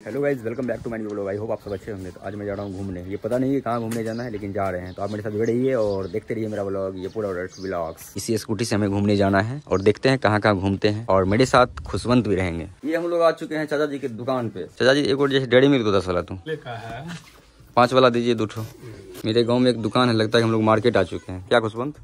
Hello guys welcome back to my blog I hope आप सब अच्छे होंगे। तो आज मैं जा रहा हूँ घूमने। ये पता नहीं है कहाँ घूमने जाना है लेकिन जा रहे हैं। तो आप मेरे साथ जुड़े रहिए और देखते रहिए मेरा ब्लॉग ये पूरा ब्लॉग्स इसी स्कूटी से हमें घूमने जाना है और देखते हैं कहाँ कहाँ घूमते हैं। और मेरे साथ खुशवंत भी रहेंगे। ये हम लोग आ चुके हैं चाचा जी की दुकान पे। चाचा जी एक और जैसे डेढ़ी मिल्क दो दस वाला तुम पाँच वाला दीजिए दूठो मेरे गाँव में एक दुकान है लगता है हम लोग मार्केट आ चुके हैं। क्या खुशवंत?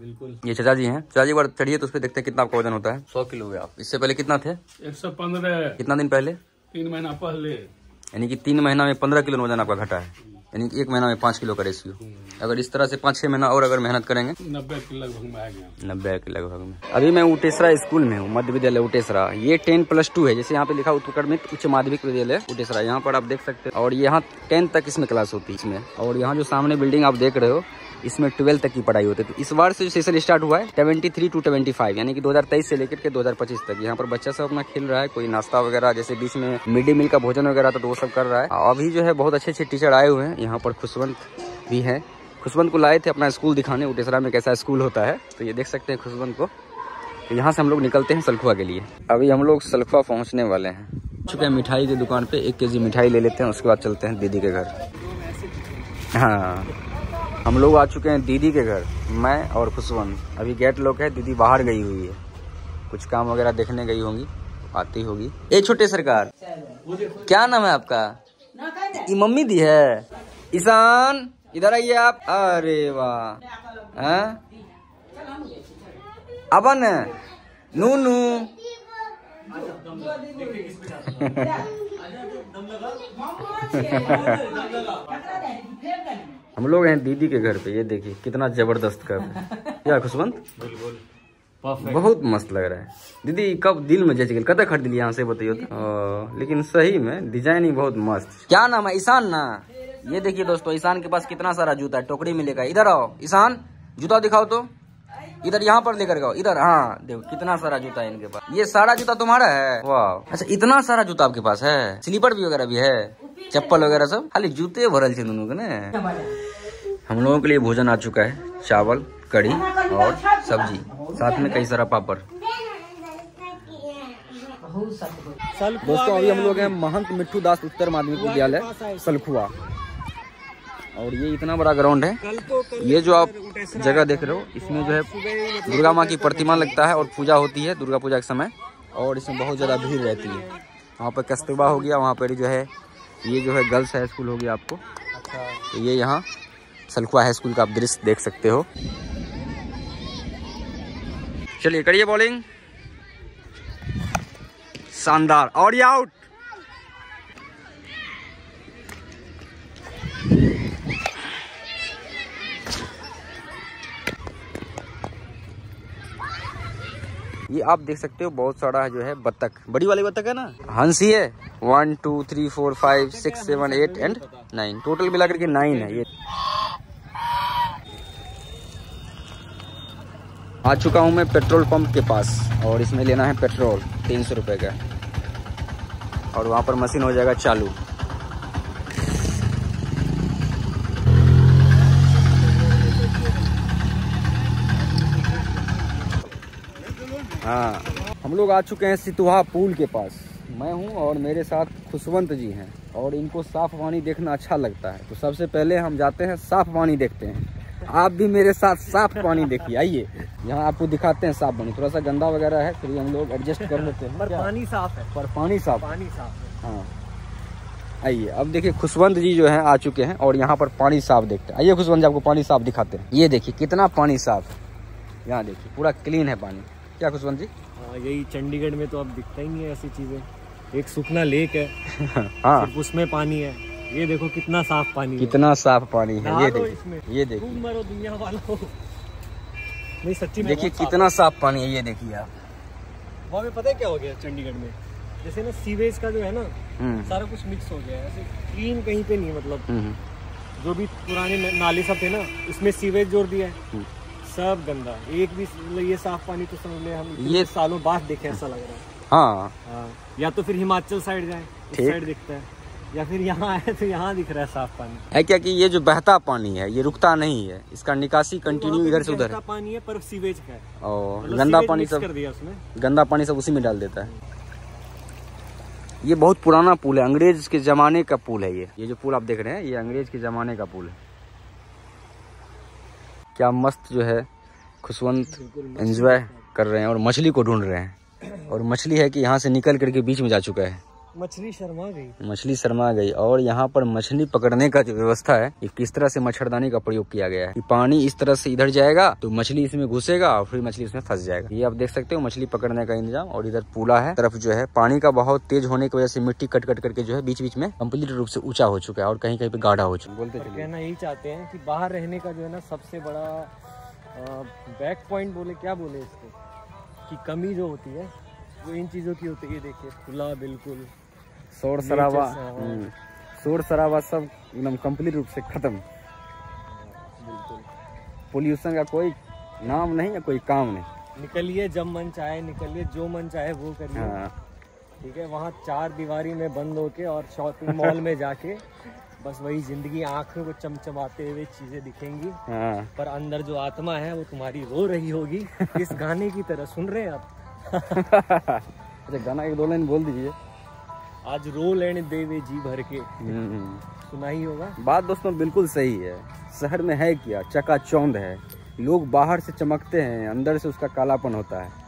बिल्कुल। ये चाचा जी हैं। चाचा जी एक बार चढ़िए तो उस पर देखते हैं कितना आपका वज़न होता है। सौ किलो है आप। इससे पहले कितना थे? एक सौ पंद्रह। कितना दिन पहले? तीन महीना पहले। यानी कि तीन महीना में पंद्रह किलो वज़न आपका घटा है। यानी कि एक महीना में पाँच किलो का रेशियो अगर इस तरह से पाँच छह महीना और अगर मेहनत करेंगे? नब्बे के लगभग में आ गया। नब्बे के लगभग में। अभी मैं उटेसरा स्कूल में हूँ मध्य विद्यालय उटेसरा। ये टेन प्लस टू है जैसे यहाँ पे लिखा उत्कर्मित उच्च माध्यमिक विद्यालय उटेसरा। यहाँ पर आप देख सकते हैं। और यहाँ टेंथ तक इसमें क्लास होती है इसमें। और यहाँ जो सामने बिल्डिंग आप देख रहे हो इसमें ट्वेल्थ तक की पढ़ाई होती है। तो इस बार से जो सेशन स्टार्ट हुआ है seventy three two twenty five यानी कि 2023 से लेकर के 2025 तक। यहाँ पर बच्चा सब अपना खेल रहा है, कोई नाश्ता वगैरह, जैसे बीच में मिड डे मील का भोजन वगैरह तो वो सब कर रहा है। अभी जो है, बहुत अच्छे अच्छे टीचर आए हुए हैं। यहाँ पर खुशवंत भी हैं। खुशवंत को लाए थे अपना स्कूल दिखाने, उटेसरा में कैसा स्कूल होता है तो ये देख सकते हैं खुशवंत को। तो यहाँ से हम लोग निकलते हैं सलखुआ के लिए। अभी हम लोग सलखुआ पहुँचने वाले हैं। चुके हैं मिठाई की दुकान पे, एक के जी मिठाई ले लेते हैं, उसके बाद चलते हैं दीदी के घर। हाँ। हम लोग आ चुके हैं दीदी के घर मैं और खुशवंत अभी गेट लोग है दीदी बाहर गई हुई है। कुछ काम वगैरह देखने गई होंगी आती होगी। ए छोटे सरकार क्या नाम है आपका? ये मम्मी दी है। ईशान इधर आइए आप। अरे वाह हैं? अबन नू नू हम लोग हैं दीदी के घर पे ये देखिए कितना ज़बरदस्त कर रहे हैं। क्या खुशवंत? बहुत मस्त लग रहा है। दीदी कब दिल में जच गई कतक खरीद लिया यहाँ से बताइए तो। लेकिन सही में डिज़ाइन ही बहुत मस्त। क्या नाम है? ईशान ना? ये देखिए दोस्तों ईशान के पास कितना सारा जूता है टोकरी में लेकर। इधर आओ ईशान जूता दिखाओ तो। इधर यहाँ पर लेकर गो इधर हाँ देखो कितना सारा जूता है इनके पास। ये सारा जूता तुम्हारा है? वाह। अच्छा इतना सारा जूता आपके पास है? स्लीपर भी वगैरह भी है? चप्पल वगैरह सब? खाली जूते भरल थे दोनों के ना? हम लोगों के लिए भोजन आ चुका है, चावल कड़ी और सब्ज़ी। साथ में कई सारा पापड़। दोस्तों, अभी हम लोग हैं महंत मिट्टू दास उत्तर माध्यमिक विद्यालय, सलखुआ। और ये इतना बड़ा ग्राउंड है। ये जो आप जगह देख रहे हो, इसमें जो है दुर्गा माँ की प्रतिमा लगता है और पूजा होती है, दुर्गा पूजा के समय। और इसमें बहुत ज़्यादा भीड़ रहती है। वहाँ पर कस्तूरबा हो गया, वहाँ पर जो है ये जो है गर्ल्स हाई स्कूल होगी गया आपको तो ये यहाँ सलखुआ हाई स्कूल का आप दृश्य देख सकते हो। चलिए करिए बॉलिंग शानदार। और ये आउट ये आप देख सकते हो, बहुत सारा जो है बत्तख। बड़ी वाली बत्तख है ना? हँसी है। One two three four five six seven eight and nine total मिला करके नाइन है ये। आ चुका हूँ मैं पेट्रोल पंप के पास, और इसमें लेना है पेट्रोल, तीन सौ रुपये का। और वहाँ पर मशीन हो जाएगा चालू। हाँ। हम लोग आ चुके हैं सितुहा पुल के पास। मैं हूँ और मेरे साथ खुशवंत जी हैं और इनको साफ़ पानी देखना अच्छा लगता है। तो सबसे पहले हम जाते हैं साफ़ पानी देखते हैं। आप भी मेरे साथ साफ़ पानी देखिए। आइए। यहाँ आपको दिखाते हैं साफ़ पानी। थोड़ा सा गंदा वगैरह है फिर हम लोग एडजस्ट कर लेते हैं। पर पानी साफ़ है। पर पानी साफ़। पानी साफ़ है। हाँ। आइए। अब देखिए खुशवंत जी जो है आ चुके हैं और यहाँ पर पानी साफ़ देखते हैं। आइए खुशवंत जी आपको पानी साफ़ दिखाते हैं। ये देखिए कितना पानी साफ़ है। यहाँ देखिए पूरा क्लीन है पानी। क्या खुशवंत जी? हाँ यही चंडीगढ़ में तो अब दिखता ही नहीं है ऐसी चीज़ें। एक सुखना लेक है हाँ। सिर्फ़ उसमें पानी है। ये देखो कितना साफ़ पानी है। कितना साफ़ पानी है ये इसमें। ये देखिए। मरो दुनिया वालों। नहीं सच्ची में देखिए कितना साफ़ पानी है ये देखिए आप। वहाँ पे पता है क्या हो गया चंडीगढ़ में? जैसे ना सीवेज का जो है ना हम्म। सारा कुछ मिक्स हो गया है। ऐसे क्लीन कहीं पे नहीं मतलब। हम्म। जो भी पुराने नाले सब थे ना इसमें सीवेज जोड़ दिया है। हम्म। सब गंदा। एक भी ये साफ़ पानी तो समझ ले हम ये- सालों बाद देखे ऐसा लग रहा है। हाँ। हाँ। या तो फिर हिमाचल साइड जाए साइड दिखता है। या फिर यहाँ आए तो यहाँ दिख रहा है साफ़ पानी। है क्या कि ये जो बहता पानी है ये रुकता नहीं है? इसका निकासी कंटिन्यू इधर से उधर है। पानी है पर सीवेज का है। और मतलब गंदा पानी सब कर दिया उसमें गंदा पानी सब उसी में डाल देता है। ये बहुत पुराना पुल है अंग्रेज़ के जमाने का पुल है ये। ये जो पुल आप देख रहे हैं ये अंग्रेज़ के जमाने का पुल है। क्या मस्त जो है खुशवंत एंजॉय कर रहे हैं और मछली को ढूंढ रहे हैं। और मछली है कि यहाँ से निकल करके बीच में जा चुका है। मछली शर्मा गई। मछली शर्मा गई और यहाँ पर मछली पकड़ने का जो व्यवस्था है ये किस तरह से मच्छरदानी का प्रयोग किया गया है? कि पानी इस तरह से इधर जाएगा तो मछली इसमें घुसेगा और फिर मछली इसमें फंस जाएगा। ये आप देख सकते हो मछली पकड़ने का इंतज़ाम और इधर पूला है। तरफ़ जो है पानी का बहुत तेज होने की वजह से मिट्टी कट कट करके जो है बीच बीच में कंप्लीट रूप से ऊँचा हो चुका है और कहीं कहीं पे गाढ़ा हो चुका है। बोलते कहना यही चाहते हैं कि बाहर रहने का जो है ना सबसे बड़ा बैक पॉइंट बोले क्या बोले इसको? कि कमी जो होती है वो इन चीज़ों की होती है। देखिए खुला बिल्कुल। शोर शराबा। हम्म, शोर शराबा सब एकदम कंप्लीट रूप से खत्म। पोल्यूशन का कोई नाम नहीं है कोई काम नहीं। निकलिए जब मन चाहे निकलिए जो मन चाहे वो करिए। हाँ। ठीक है वहाँ चार दीवारी में बंद होके और शॉपिंग मॉल में जाके बस वही ज़िंदगी आँखों को चमचमाते हुए चीज़ें दिखेंगी। हाँ। पर अंदर जो आत्मा है वो तुम्हारी रो रही होगी। इस गाने की तरह सुन रहे हैं आप? अच्छा गाना एक दो लाइन बोल दीजिए। आज रो लेने देवे जी भर के। हम्म, सुना ही होगा। बात दोस्तों बिल्कुल सही है। शहर में है क्या? चकाचौंध है। लोग बाहर से चमकते हैं अंदर से उसका कालापन होता है।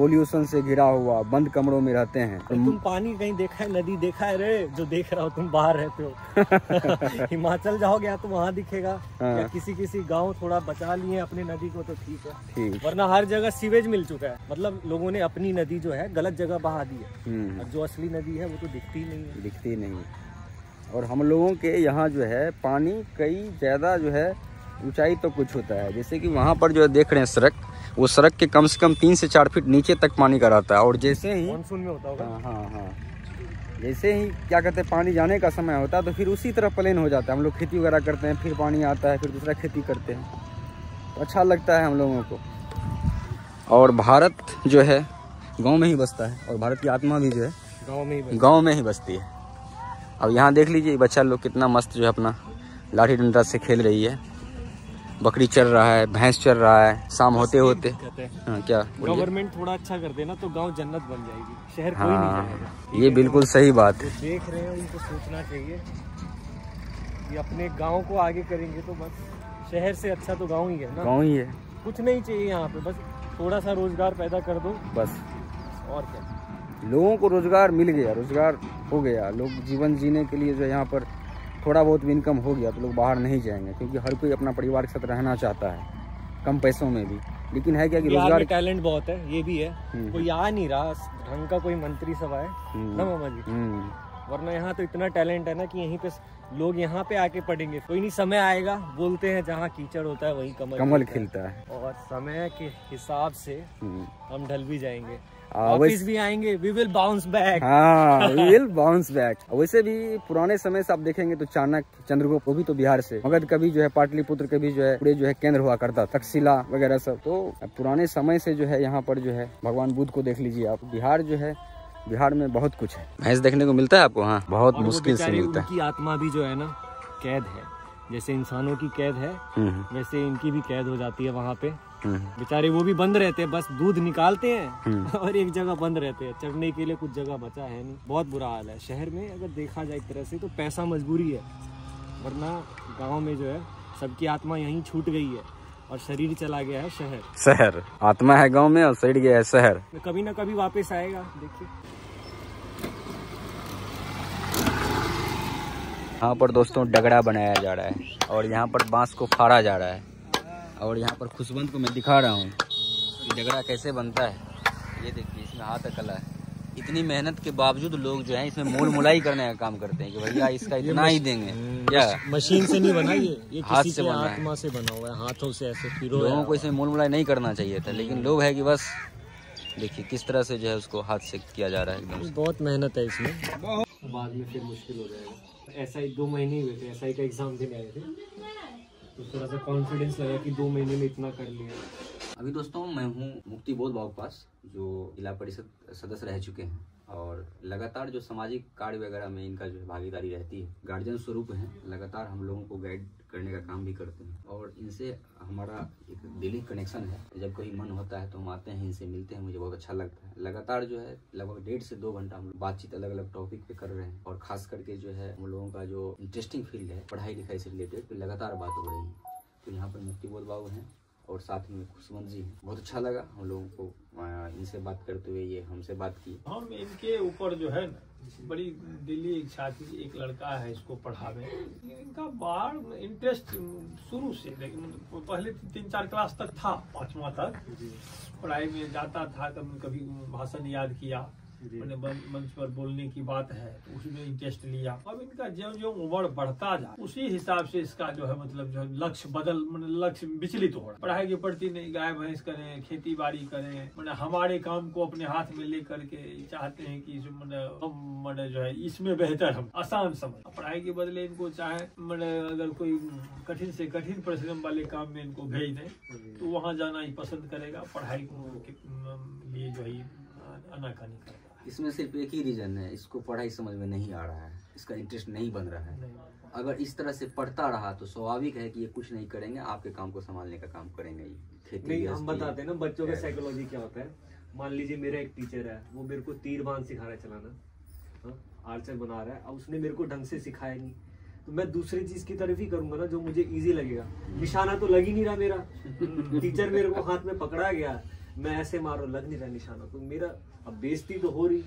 पोल्यूशन से घिरा हुआ बंद कमरों में रहते हैं। अरे तुम पानी कहीं देखा है नदी देखा है रे? जो देख रहा हो तुम बाहर रहते हो। हिमाचल जाओगे या तो वहाँ दिखेगा। हाँ। या किसी किसी गाँव थोड़ा बचा लिए अपनी नदी को तो ठीक है। ठीक। वरना हर जगह सीवेज मिल चुका है। मतलब लोगों ने अपनी नदी जो है गलत जगह बहा दी है। हम्म, और जो असली नदी है वो तो दिखती नहीं है। दिखती नहीं। और हम लोगों के यहाँ जो है पानी कई ज़्यादा जो है ऊंचाई तो कुछ होता है। जैसे कि वहाँ पर जो है देख रहे हैं सड़क। वो सड़क के कम से कम तीन से चार फीट नीचे तक पानी का रहता है और जैसे ही मानसून में होता होगा। हाँ हाँ हाँ। जैसे ही क्या कहते हैं पानी जाने का समय होता है तो फिर उसी तरह प्लेन हो जाता है। हम लोग खेती वगैरह करते हैं फिर पानी आता है फिर दूसरा खेती करते हैं। तो अच्छा लगता है हम लोगों को। और भारत जो है गाँव में ही बसता है और भारत की आत्मा भी जो है गाँव में ही। गाँव में ही बसती है। अब यहाँ देख लीजिए बच्चा लोग कितना मस्त जो है अपना लाठी डंडा से खेल रही है। बकरी चल रहा है भैंस चल रहा है शाम होते होते। हाँ। क्या? गवर्नमेंट थोड़ा अच्छा कर देना तो गाँव जन्नत बन जाएगी। शहर कोई नहीं हाँ जाएगा। ये बिल्कुल सही बात है। देख रहे हैं उनको सोचना चाहिए कि अपने गाँव को आगे करेंगे तो बस शहर से अच्छा तो गाँव ही है ना। गाँव ही है। कुछ नहीं चाहिए यहाँ पे बस थोड़ा सा रोज़गार पैदा कर दो। बस। और क्या? लोगों को रोज़गार मिल गया रोज़गार हो गया। लोग जीवन जीने के लिए जो यहाँ पर थोड़ा बहुत भी इनकम हो गया तो लोग बाहर नहीं जाएँगे क्योंकि हर कोई अपना परिवार के साथ रहना चाहता है कम पैसों में भी लेकिन है क्या कि रोज़गार टैलेंट बहुत है ये भी है हम्म। कोई आ नहीं रहा ढंग का कोई मंत्री सब आए हम्म। ना मामा जी हम्म, वरना यहाँ तो इतना टैलेंट है ना कि यहीं पे लोग यहाँ पे आके पढ़ेंगे कोई नहीं समय आएगा बोलते हैं जहाँ कीचड़ होता है वहीं कमल कमल खिलता है है। और समय के हिसाब से। हम ढल भी जाएँगे वापिस भी आएँगे वी विल बाउंस बैक हाँ विल बाउंस बैक वैसे भी पुराने समय से आप देखेंगे तो चाणक्य चंद्रगुप्त वो भी तो बिहार से। मगध का भी जो है पाटलिपुत्र के भी जो है पूरे जो है केंद्र हुआ करता तक्षशिला वगैरह सब। तो पुराने समय से जो है यहाँ पर जो है भगवान बुद्ध को देख लीजिए आप। बिहार जो है बिहार में बहुत कुछ है। भैंस देखने को मिलता है आपको? हाँ बहुत मुश्किल से मिलता है। आत्मा भी जो है ना कैद है। जैसे इंसानों की कैद है हम्म, वैसे इनकी भी कैद हो जाती है वहाँ पे। हम्म, बेचारे वो भी बंद रहते हैं बस दूध निकालते हैं हम्म। और एक जगह बंद रहते हैं। चढ़ने के लिए कुछ जगह बचा है नहीं। बहुत बुरा हाल है। शहर में अगर देखा जाए एक तरह से तो पैसा मजबूरी है। वरना गाँव में जो है सबकी आत्मा यहीं छूट गई है और शरीर चला गया है शहर। शहर। आत्मा है गाँव में और शरीर गया है शहर। कभी ना कभी वापस आएगा देखिए। यहाँ पर दोस्तों डगड़ा बनाया जा रहा है और यहाँ पर बाँस को फाड़ा जा रहा है। और यहाँ पर खुशबंद को मैं दिखा रहा हूँ कि डगड़ा कैसे बनता है। ये देखिए इसमें हाथ कला है। इतनी मेहनत के बावजूद लोग जो है इसमें मोल मुलाई करने का काम करते हैं कि भैया इसका इतना ही देंगे। क्या? मशीन से नहीं बना ये? ये हाथ से बना। आत्मा से बना हुआ है हाथों से ऐसे लोगों को इसमें मोल मुलाई नहीं करना चाहिए था लेकिन लोग है कि बस देखिए किस तरह से जो है उसको हाथ से किया जा रहा है एकदम बहुत मेहनत है इसमें। बाद में फिर मुश्किल हो जाएगा। ऐसा आई दो महीने हुए थे ऐसा ही का एग्ज़ाम देने आए थे। तो थोड़ा सा कॉन्फिडेंस लगा कि दो महीने में इतना कर लिया। अभी दोस्तों, मैं हूँ मुक्ति बोध बाग पास जो जिला परिषद सदस्य रह चुके हैं। और लगातार जो सामाजिक कार्य वगैरह में इनका जो है भागीदारी रहती है, गार्जियन स्वरूप हैं, लगातार हम लोगों को गाइड करने का काम भी करते हैं। और इनसे हमारा एक दिली कनेक्शन है। जब कभी मन होता है तो हम आते हैं, इनसे मिलते हैं, मुझे बहुत अच्छा लगता है। लगातार जो है, लगभग डेढ़ से दो घंटा हम लोग बातचीत अलग अलग टॉपिक पे कर रहे हैं। और खास करके जो है, हम लोगों का जो इंटरेस्टिंग फ़ील्ड है पढ़ाई लिखाई से रिलेटेड तो लगातार बात हो रही है। तो यहाँ पर मुक्ति बोध बाबू हैं। और साथ में खुशवंत जी हैं। बहुत अच्छा लगा हम लोगों को इनसे बात करते हुए ये हमसे बात की। हम इनके ऊपर जो है ना बड़ी दिली इच्छा थी एक लड़का है इसको पढ़ावे। इनका बाहर इंटरेस्ट शुरू से लेकिन पहले तीन चार क्लास तक था पांचवा तक। पढ़ाई में जाता था कभी कभी भाषण याद किया। मंच पर बोलने की बात है तो उसमें इंटरेस्ट लिया। अब इनका जो जो उम्र बढ़ता जा उसी हिसाब से इसका जो है मतलब जो है लक्ष्य बदल लक्ष्य विचलित हो रहा पढ़ाई के प्रति नहीं गाय भैंस करें खेती बाड़ी करें मैंने हमारे काम को अपने हाथ में लेकर के चाहते हैं कि हम मैंने जो है इसमें बेहतर हम आसान समझ। पढ़ाई के बदले इनको चाहे मैंने अगर कोई कठिन से कठिन परिश्रम वाले काम में इनको भेज दें तो वहाँ जाना ही पसंद करेगा पढ़ाई को लिए जो है ये आनाकानी करेगा। इसमें सिर्फ़ एक ही रीजन है इसको पढ़ाई समझ में नहीं आ रहा है इसका इंटरेस्ट नहीं बन रहा है। अगर इस तरह से पढ़ता रहा तो स्वाभाविक है कि ये कुछ नहीं करेंगे आपके काम को संभालने का काम करेंगे खेती नहीं हम बताते हैं ना बच्चों का साइकोलॉजी क्या होता है? मान लीजिए मेरा एक टीचर है वो मेरे को तीर बाँध सिखा रहा है चलाना। हाँ, आर्चर बना रहा है अब उसने मेरे को ढंग से सिखाया नहीं। तो मैं दूसरी चीज़ की तरफ़ ही करूँगा ना जो मुझे इजी लगेगा। निशाना तो लग ही नहीं रहा मेरा। टीचर मेरे को हाथ में पकड़ा गया। मैं ऐसे मारो लग नहीं रहा निशाना तो मेरा अब बेइज्जती तो हो रही।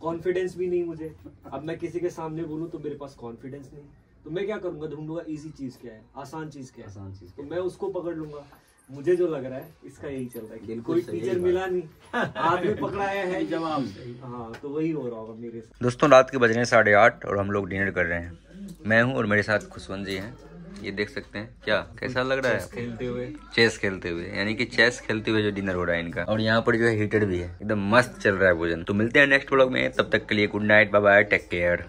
कॉन्फिडेंस भी नहीं मुझे। अब मैं किसी के सामने बोलूँ तो मेरे पास कॉन्फिडेंस नहीं। तो मैं क्या करूँगा? ढूंढूँगा इजी चीज़ क्या है? आसान चीज़ क्या है? आसान चीज़ तो मैं उसको पकड़ लूँगा। मुझे जो लग रहा है इसका यही चल रहा है कोई टीचर मिला नहीं। हाथ में पकड़ाया है। जवाब। हाँ तो वही हो रहा होगा मेरे साथ। दोस्तों रात के बज रहे हैं साढ़े आठ और हम लोग डिनर कर रहे हैं। मैं हूँ और मेरे साथ खुशवंत जी हैं। ये देख सकते हैं। क्या? कैसा लग रहा है? खेलते हुए। चेस खेलते हुए। यानी कि चेस खेलते हुए जो डिनर हो रहा है इनका। और यहाँ पर जो है हीटर भी है। एकदम मस्त चल रहा है भोजन। तो मिलते हैं नेक्स्ट ब्लॉग में। तब तक के लिए good night bye bye take care